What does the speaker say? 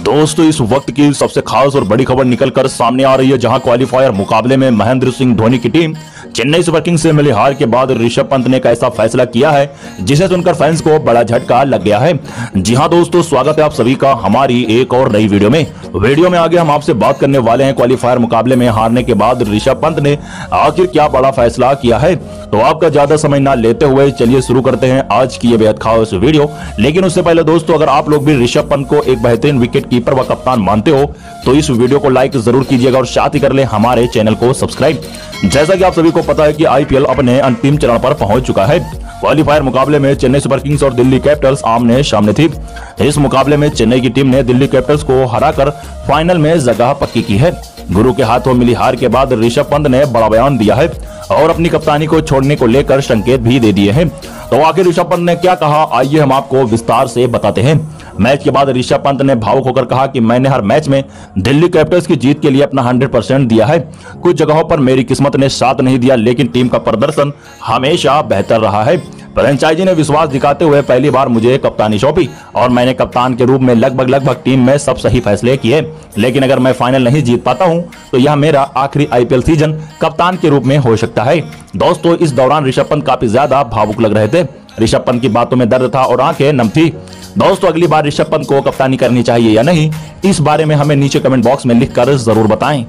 दोस्तों, इस वक्त की सबसे खास और बड़ी खबर निकलकर सामने आ रही है, जहाँ क्वालिफायर मुकाबले में महेंद्र सिंह धोनी की टीम चेन्नई सुपर किंग्स से मिली हार के बाद ऋषभ पंत ने एक ऐसा फैसला किया है, जिसे सुनकर फैंस को बड़ा झटका लग गया है। जी हाँ दोस्तों, स्वागत है आप सभी का हमारी एक और नई वीडियो में। वीडियो में आगे हम आपसे बात करने वाले हैं क्वालिफायर मुकाबले में हारने के बाद ऋषभ पंत ने आखिर क्या बड़ा फैसला किया है तो आपका ज़्यादा समय ना लेते हुए चलिए शुरू करते हैं आज की ये बेहद खास वीडियो। लेकिन उससे पहले दोस्तों, अगर आप लोग भी ऋषभ पंत को एक बेहतरीन विकेट कीपर व कप्तान मानते हो तो इस वीडियो को लाइक ज़रूर कीजिएगा और साथ ही कर ले हमारे चैनल को सब्सक्राइब। जैसा कि आप सभी को पता है कि आईपीएल अपने अंतिम चरण पर पहुँच चुका है। क्वालिफायर मुकाबले में चेन्नई सुपर किंग्स और दिल्ली कैपिटल्स आमने सामने थी। इस मुकाबले में चेन्नई की टीम ने दिल्ली कैपिटल्स को हराकर फाइनल में जगह पक्की की है। गुरु के हाथों मिली हार के बाद ऋषभ पंत ने बड़ा बयान दिया है और अपनी कप्तानी को छोड़ने को लेकर संकेत भी दे दिए हैं। तो आखिर ऋषभ पंत ने क्या कहा? आइए हम आपको विस्तार से बताते हैं। मैच के बाद ऋषभ पंत ने भावुक होकर कहा कि मैंने हर मैच में दिल्ली कैपिटल्स की जीत के लिए अपना 100 परसेंट दिया है। कुछ जगहों पर मेरी किस्मत ने साथ नहीं दिया, लेकिन टीम का प्रदर्शन हमेशा बेहतर रहा है। फ्रेंचाइजी ने विश्वास दिखाते हुए पहली बार मुझे कप्तानी सौंपी और मैंने कप्तान के रूप में लगभग लगभग टीम में सब सही फैसले किए। लेकिन अगर मैं फाइनल नहीं जीत पाता हूँ तो यह मेरा आखिरी आईपीएल सीज़न कप्तान के रूप में हो सकता है। दोस्तों, इस दौरान ऋषभ पंत काफ़ी ज़्यादा भावुक लग रहे थे। ऋषभ पंत की बातों में दर्द था और आँखें नम थी। दोस्तों, अगली बार ऋषभ पंत को कप्तानी करनी चाहिए या नहीं, इस बारे में हमें नीचे कमेंट बॉक्स में लिखकर ज़रूर बताएँ।